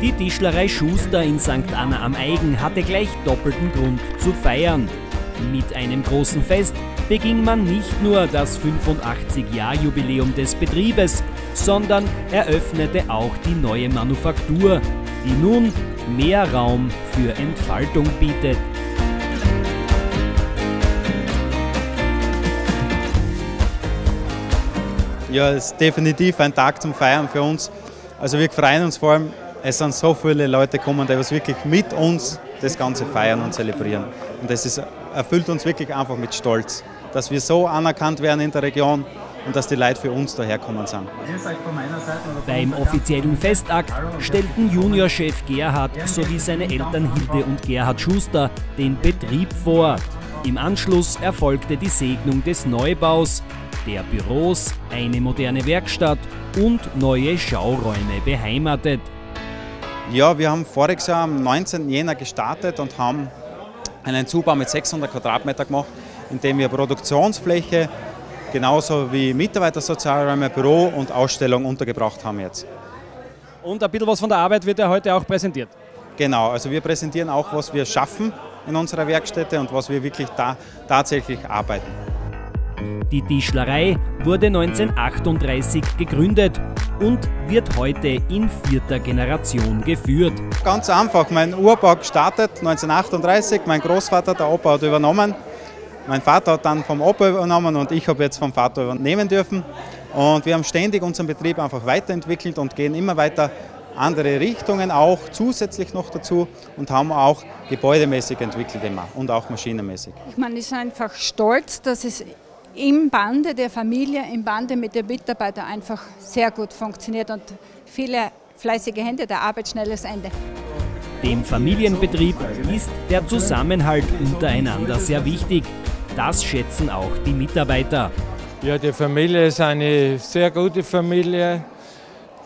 Tischlerei Schuster in St. Anna am Eigen hatte gleich doppelten Grund zu feiern. Mit einem großen Fest beging man nicht nur das 85-Jahr-Jubiläum des Betriebes, sondern eröffnete auch die neue Manufaktur, die nun mehr Raum für Entfaltung bietet. Ja, es ist definitiv ein Tag zum Feiern für uns. Also wir freuen uns vor allem, es sind so viele Leute gekommen, die was wirklich mit uns das Ganze feiern und zelebrieren. Und das ist, erfüllt uns wirklich einfach mit Stolz, dass wir so anerkannt werden in der Region und dass die Leute für uns daherkommen sind. Beim offiziellen Festakt stellten Juniorchef Gerhard sowie seine Eltern Hilde und Gerhard Schuster den Betrieb vor. Im Anschluss erfolgte die Segnung des Neubaus, der Büros, eine moderne Werkstatt und neue Schauräume beheimatet. Ja, wir haben voriges Jahr am 19. Jänner gestartet und haben einen Zubau mit 600 Quadratmeter gemacht, in dem wir Produktionsfläche genauso wie Mitarbeitersozialräume, Büro und Ausstellung untergebracht haben jetzt. Und ein bisschen was von der Arbeit wird ja heute auch präsentiert. Genau, also wir präsentieren auch, was wir schaffen in unserer Werkstätte und was wir wirklich da tatsächlich arbeiten. Die Tischlerei wurde 1938 gegründet und wird heute in vierter Generation geführt. Ganz einfach, mein Urbau gestartet 1938, mein Großvater, der Opa hat übernommen. Mein Vater hat dann vom Opa übernommen und ich habe jetzt vom Vater übernehmen dürfen. Und wir haben ständig unseren Betrieb einfach weiterentwickelt und gehen immer weiter andere Richtungen auch zusätzlich noch dazu und haben auch gebäudemäßig entwickelt immer und auch maschinenmäßig. Ich meine, ich bin einfach stolz, dass es im Bande der Familie, im Bande mit den Mitarbeitern einfach sehr gut funktioniert und viele fleißige Hände, der Arbeit schnelles Ende. Dem Familienbetrieb ist der Zusammenhalt untereinander sehr wichtig. Das schätzen auch die Mitarbeiter. Ja, die Familie ist eine sehr gute Familie.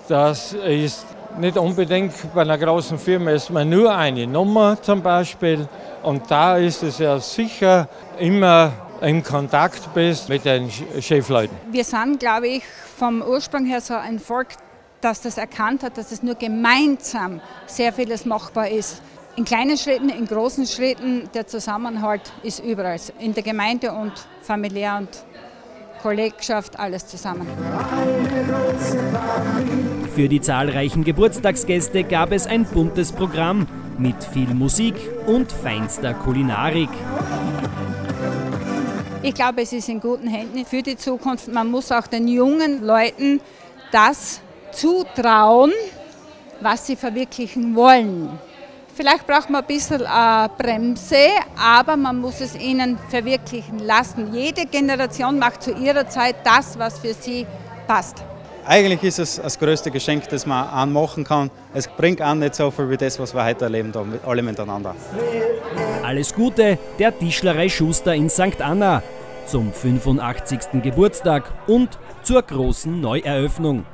Das ist nicht unbedingt bei einer großen Firma ist man nur eine Nummer zum Beispiel. Und da ist es ja sicher immer im Kontakt bist mit den Chefleuten. Wir sind, glaube ich, vom Ursprung her so ein Volk, das das erkannt hat, dass es nur gemeinsam sehr vieles machbar ist. In kleinen Schritten, in großen Schritten, der Zusammenhalt ist überall, in der Gemeinde und familiär und Kollegschaft, alles zusammen. Für die zahlreichen Geburtstagsgäste gab es ein buntes Programm mit viel Musik und feinster Kulinarik. Ich glaube, es ist in guten Händen für die Zukunft. Man muss auch den jungen Leuten das zutrauen, was sie verwirklichen wollen. Vielleicht braucht man ein bisschen eine Bremse, aber man muss es ihnen verwirklichen lassen. Jede Generation macht zu ihrer Zeit das, was für sie passt. Eigentlich ist es das größte Geschenk, das man anmachen kann. Es bringt an nicht so viel wie das, was wir heute erleben, da mit, alle miteinander. Alles Gute der Tischlerei Schuster in St. Anna zum 85. Geburtstag und zur großen Neueröffnung.